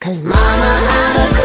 Cause mama, I'm a